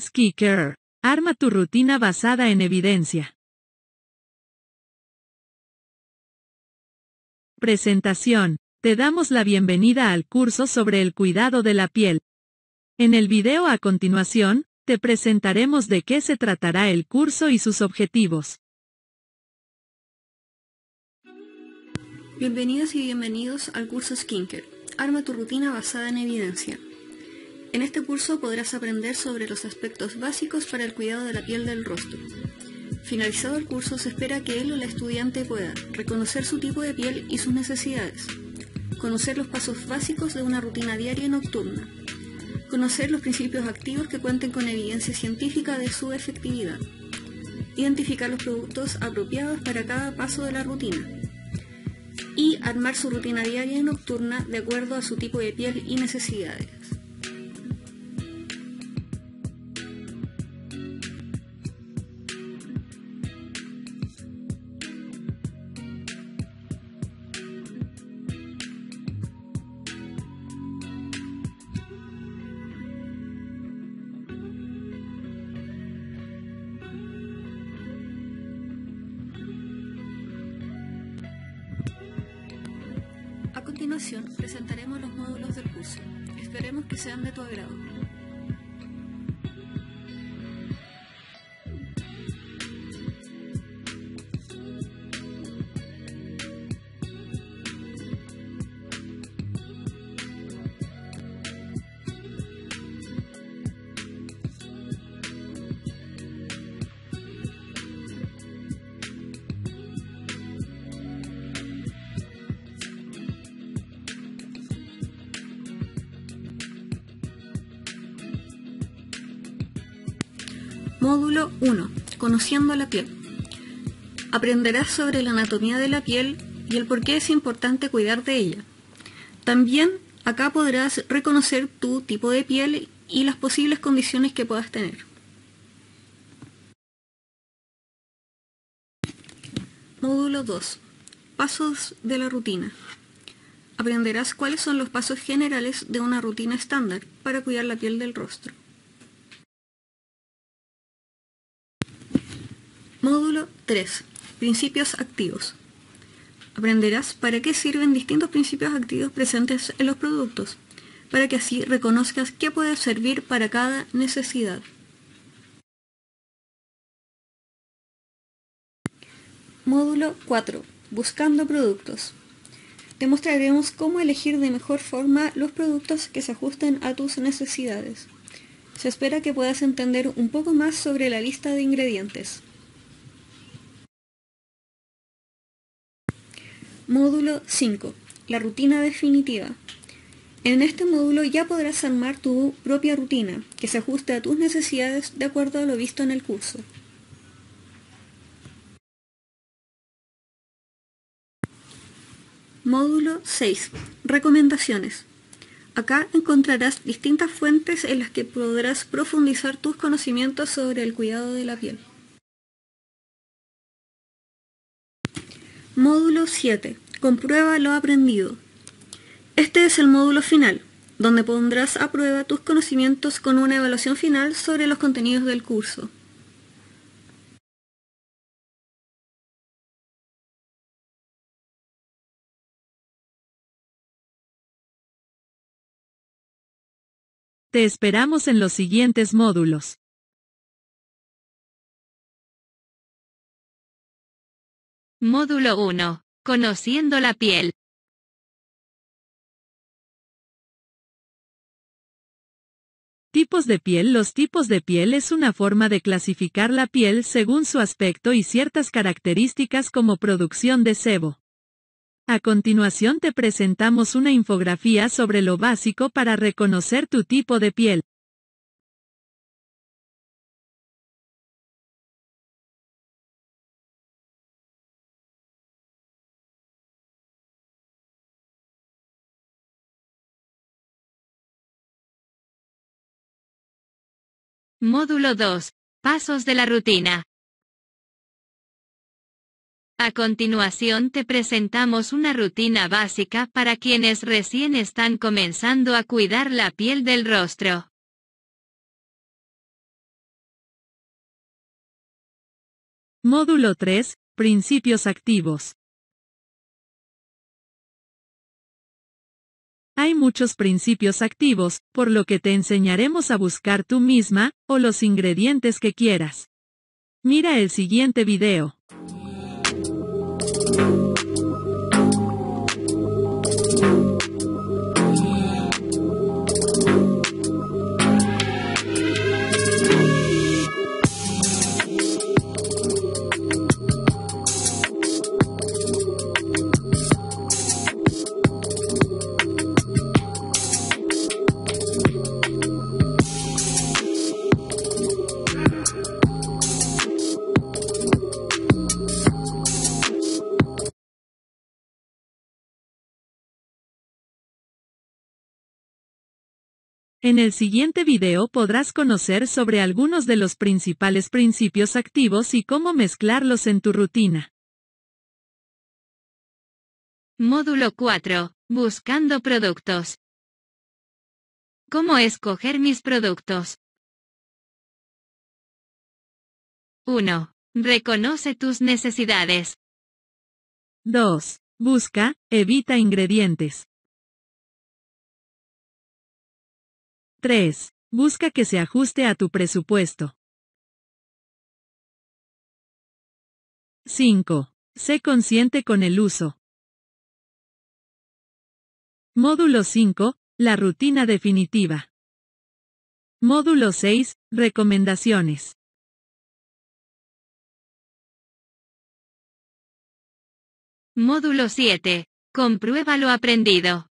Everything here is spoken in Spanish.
Skicker. Arma tu rutina basada en evidencia. Presentación. Te damos la bienvenida al curso sobre el cuidado de la piel. En el video a continuación, te presentaremos de qué se tratará el curso y sus objetivos. Bienvenidas y bienvenidos al curso Skincare. Arma tu rutina basada en evidencia. En este curso podrás aprender sobre los aspectos básicos para el cuidado de la piel del rostro. Finalizado el curso se espera que él o la estudiante pueda reconocer su tipo de piel y sus necesidades, conocer los pasos básicos de una rutina diaria y nocturna, conocer los principios activos que cuenten con evidencia científica de su efectividad, identificar los productos apropiados para cada paso de la rutina y armar su rutina diaria y nocturna de acuerdo a su tipo de piel y necesidades. Continuación, presentaremos los módulos del curso. Esperemos que sean de tu agrado. Módulo 1. Conociendo la piel. Aprenderás sobre la anatomía de la piel y el por qué es importante cuidar de ella. También acá podrás reconocer tu tipo de piel y las posibles condiciones que puedas tener. Módulo 2. Pasos de la rutina. Aprenderás cuáles son los pasos generales de una rutina estándar para cuidar la piel del rostro. Módulo 3. Principios activos. Aprenderás para qué sirven distintos principios activos presentes en los productos, para que así reconozcas qué puede servir para cada necesidad. Módulo 4. Buscando productos. Te mostraremos cómo elegir de mejor forma los productos que se ajusten a tus necesidades. Se espera que puedas entender un poco más sobre la lista de ingredientes. Módulo 5. La rutina definitiva. En este módulo ya podrás armar tu propia rutina, que se ajuste a tus necesidades de acuerdo a lo visto en el curso. Módulo 6. Recomendaciones. Acá encontrarás distintas fuentes en las que podrás profundizar tus conocimientos sobre el cuidado de la piel. Módulo 7. Comprueba lo aprendido. Este es el módulo final, donde pondrás a prueba tus conocimientos con una evaluación final sobre los contenidos del curso. Te esperamos en los siguientes módulos. Módulo 1. Conociendo la piel. Tipos de piel Los tipos de piel es una forma de clasificar la piel según su aspecto y ciertas características como producción de sebo. A continuación te presentamos una infografía sobre lo básico para reconocer tu tipo de piel. Módulo 2. Pasos de la rutina. A continuación te presentamos una rutina básica para quienes recién están comenzando a cuidar la piel del rostro. Módulo 3. Principios activos. Hay muchos principios activos, por lo que te enseñaremos a buscar tú misma, o los ingredientes que quieras. Mira el siguiente video. En el siguiente video podrás conocer sobre algunos de los principales principios activos y cómo mezclarlos en tu rutina. Módulo 4. Buscando productos. ¿Cómo escoger mis productos? 1. Reconoce tus necesidades. 2. Busca, evita ingredientes. 3. Busca que se ajuste a tu presupuesto. 5. Sé consciente con el uso. Módulo 5. La rutina definitiva. Módulo 6. Recomendaciones. Módulo 7. Comprueba lo aprendido.